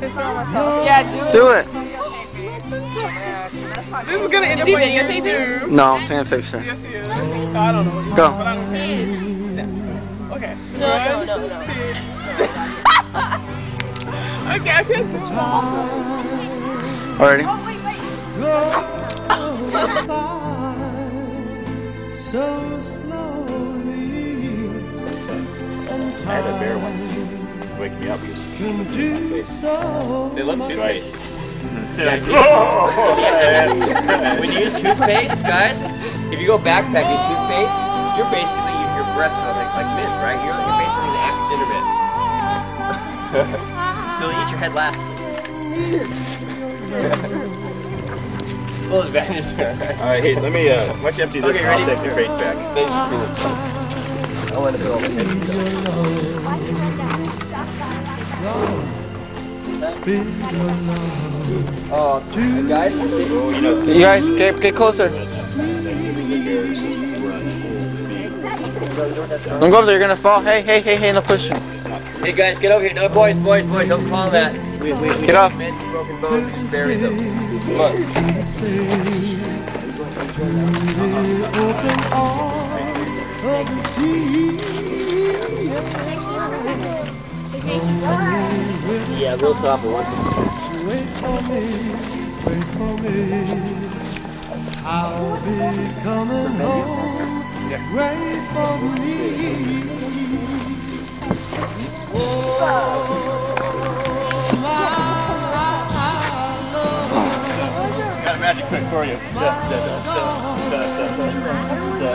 Yeah, do Do it. This is gonna end up on YouTube. No, I'm taking a picture. Yes, he is. I don't know. Go. But I don't care. No. Okay. No, no, no, no. okay, I can't do it. Already? Oh, wait, wait. so slowly and I had a bear once wake me up. He was can do so They look toothpaste. when you use toothpaste, guys, if you go backpacking toothpaste, you're basically your breath smells like like mint, right? You're, you're basically the active dinner mint. so eat your head last. Full advantage there. All right, hey, let me. Uh, why don't you empty this Okay, and I'll take the crate back. I want to put all my head. Oh, and guys, you guys, get, get closer. I see these bears run full speed. Don't go up there, you're gonna fall. Hey, hey, hey, hey, no pushing. hey guys, get over here. No, boys, boys, boys, don't call that. We, we, we Get off. Men broken bones, just bury them. Look. Of the sea. Yeah, real top one. Wait for me, wait for me. I'll be coming home. Wait for me. Oh, my love. Got a magic trick for you. Da, da, da,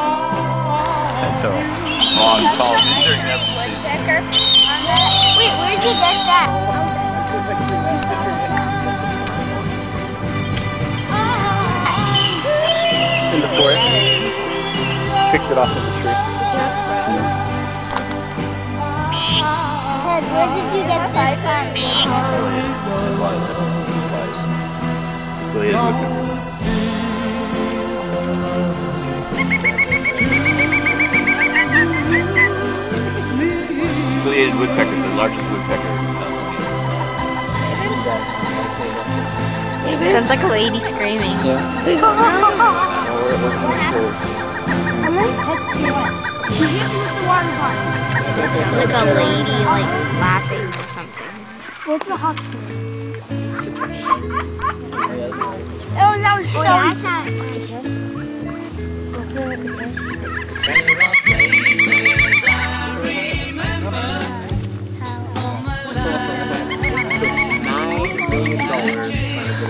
And so, long tall during nesting season. Wait, where'd you get that? In the forest. Picked it off of the tree. Ted, where did you get this from? Really is with Pileated woodpecker is the largest woodpecker. Sounds like a lady screaming. Yeah. I'm gonna touch you. You hit me with the water bottle. Like a lady like laughing or something. What's the hawk's name? Oh, that was so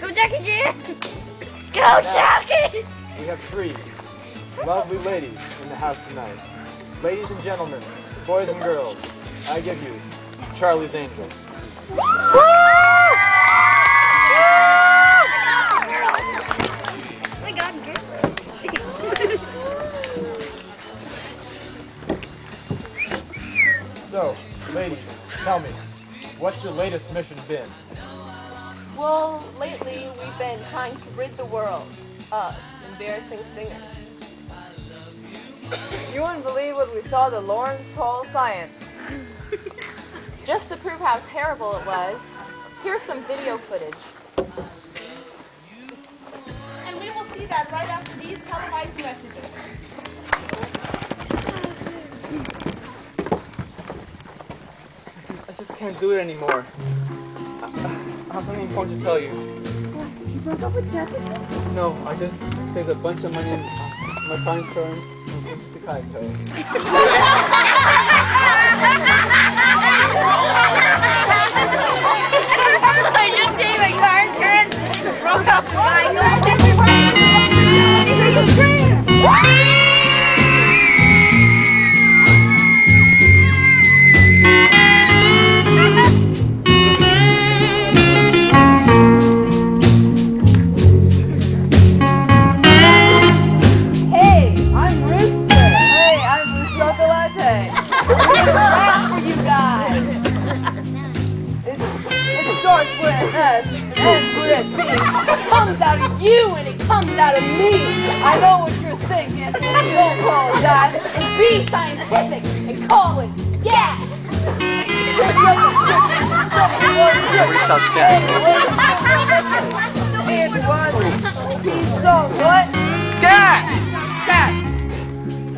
Go Jackie Chan! Go Jackie! We have three lovely ladies in the house tonight. Ladies and gentlemen, boys and girls, I give you Charlie's Angels. My god, girls. So, ladies, tell me, what's your latest mission been? Well, lately we've been trying to rid the world of embarrassing singers. You wouldn't believe what we saw the Lawrence Hall of Science. Just to prove how terrible it was, here's some video footage. And we will see that right after these televised messages. I just can't do it anymore. I, have something important to tell you. You broke up with Jessica? No, I just saved a bunch of money in my car insurance and went to Geico. I just gave my car insurance. Broke up with Hey, with and with. It comes out of you and it comes out of me. I know what you're thinking. Don't call it that. And be scientific and call it scat. It was piece of what? Scat! Scat!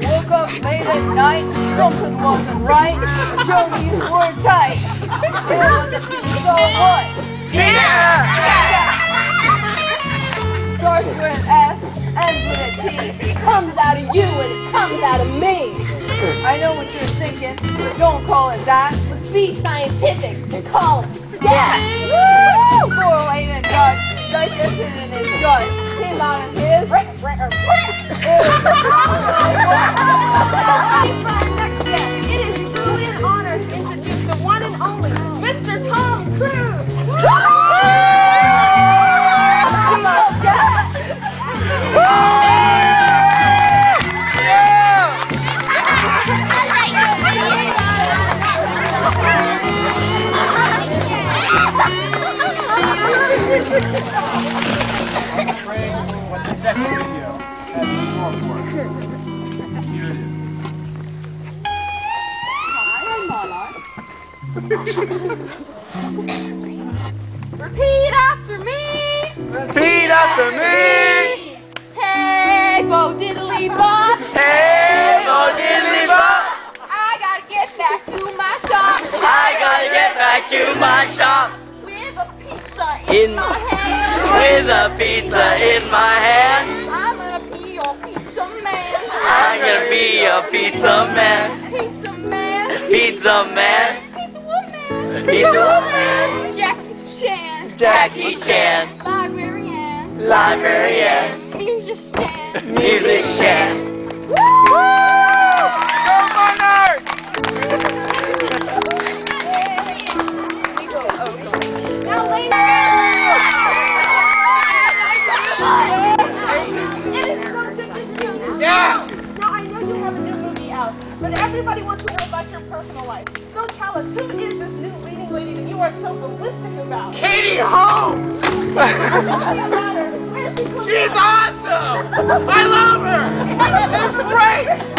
Woke up late at night, something wasn't right. Jody's were tight. It was a piece of what? Scat! Starts with an S, ends with a T. Comes out of you and it comes out of me. I know what you're thinking, but don't call it that. Let's be scientific and call it scat. Woo! Poor Wayne and Doug digested in his gut. Came out of his. Praying what the second video had in for. Here it is. Repeat after me! Repeat after me! Hey, Bo Diddley Bob! Hey, Bo Diddley Bob! I gotta get back to my shop! I gotta get back to my shop With a pizza in, my hand! with a pizza in my hand. I'm gonna be your pizza man! I'm gonna be a pizza man. Pizza man! Pizza man. Pizza woman! Pizza woman. Jackie Chan! Jackie Chan. Librarian! Librarian. Musician! Musician. But everybody wants to know about your personal life. So tell us, who is this new leading lady that you are so ballistic about? Katie Holmes! Tell me about her. Where is she from? She's awesome! I love her!